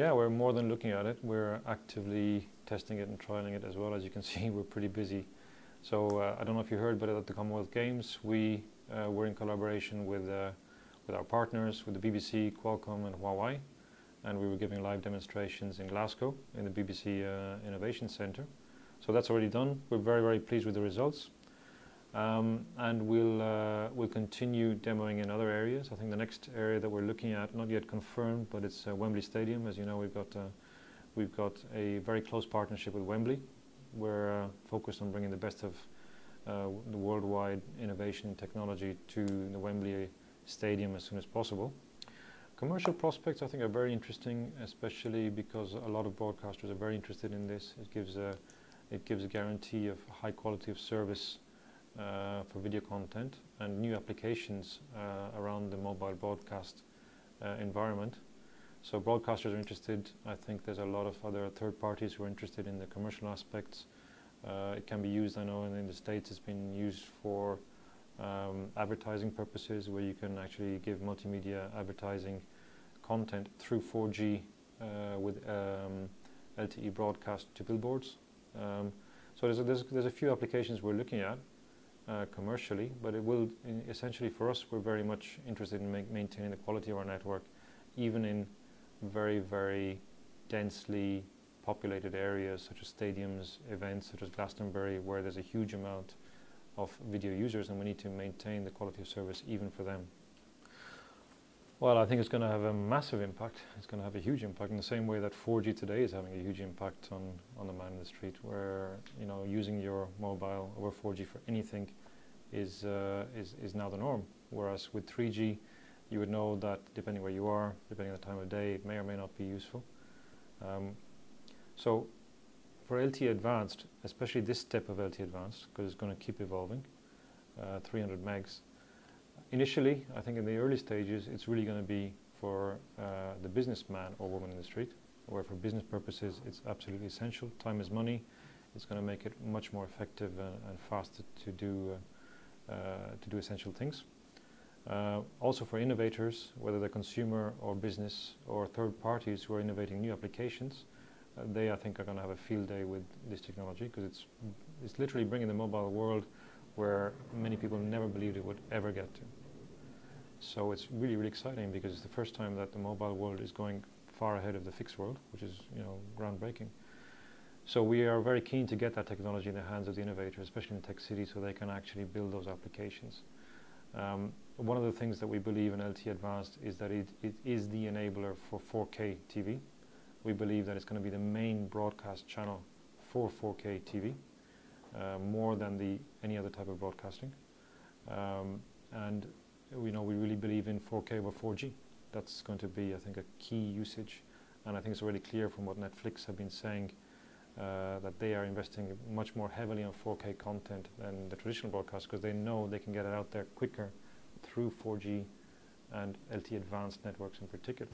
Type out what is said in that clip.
Yeah, we're more than looking at it. We're actively testing it and trialing it as well. As you can see, we're pretty busy. So uh, I don't know if you heard, but at the Commonwealth Games, we uh, were in collaboration with uh, with our partners, with the BBC, Qualcomm, and Huawei, and we were giving live demonstrations in Glasgow in the BBC uh, Innovation Centre. So that's already done. We're very, very pleased with the results. Um, and we'll, uh, we'll continue demoing in other areas. I think the next area that we're looking at, not yet confirmed, but it's uh, Wembley Stadium. As you know, we've got, uh, we've got a very close partnership with Wembley. We're uh, focused on bringing the best of uh, the worldwide innovation technology to the Wembley Stadium as soon as possible. Commercial prospects, I think, are very interesting, especially because a lot of broadcasters are very interested in this. It gives a, it gives a guarantee of high quality of service uh, for video content and new applications uh, around the mobile broadcast uh, environment. So broadcasters are interested. I think there's a lot of other third parties who are interested in the commercial aspects. Uh, it can be used, I know in, in, the States it's been used for um, advertising purposes where you can actually give multimedia advertising content through 4G uh, with um, LTE broadcast to billboards. Um, so there's a, there's, there's a few applications we're looking at uh, commercially, but it will essentially for us, we're very much interested in maintaining the quality of our network, even in very, very densely populated areas such as stadiums, events such as Glastonbury, where there's a huge amount of video users and we need to maintain the quality of service even for them. Well, I think it's going to have a massive impact. It's going to have a huge impact in the same way that 4G today is having a huge impact on, on the man in the street, where you know using your mobile over 4G for anything is, uh, is, is now the norm. Whereas with 3G, you would know that depending where you are, depending on the time of day, it may or may not be useful. Um, so for LTE Advanced, especially this step of LTE Advanced, because it's going to keep evolving, uh, 300 megs, initially, I think in the early stages, it's really going to be for uh, the businessman or woman in the street, where for business purposes, it's absolutely essential. Time is money. It's going to make it much more effective and, and faster to do uh, uh, to do essential things. Uh, also for innovators, whether they're consumer or business or third parties who are innovating new applications, uh, they I think are going to have a field day with this technology because it's it's literally bringing the mobile world where many people never believed it would ever get to. So it's really, really exciting because it's the first time that the mobile world is going far ahead of the fixed world, which is, you know, groundbreaking. So we are very keen to get that technology in the hands of the innovators, especially in tech cities, so they can actually build those applications. Um, one of the things that we believe in LTE Advanced is that it, it is the enabler for 4K TV. We believe that it's going to be the main broadcast channel for 4K TV, uh, more than the any other type of broadcasting. Um, and you know, we really believe in 4K over 4G. That's going to be, I think, a key usage. And I think it's already clear from what Netflix have been saying uh, that they are investing much more heavily on 4K content than the traditional broadcast because they know they can get it out there quicker through 4G and LTE advanced networks in particular.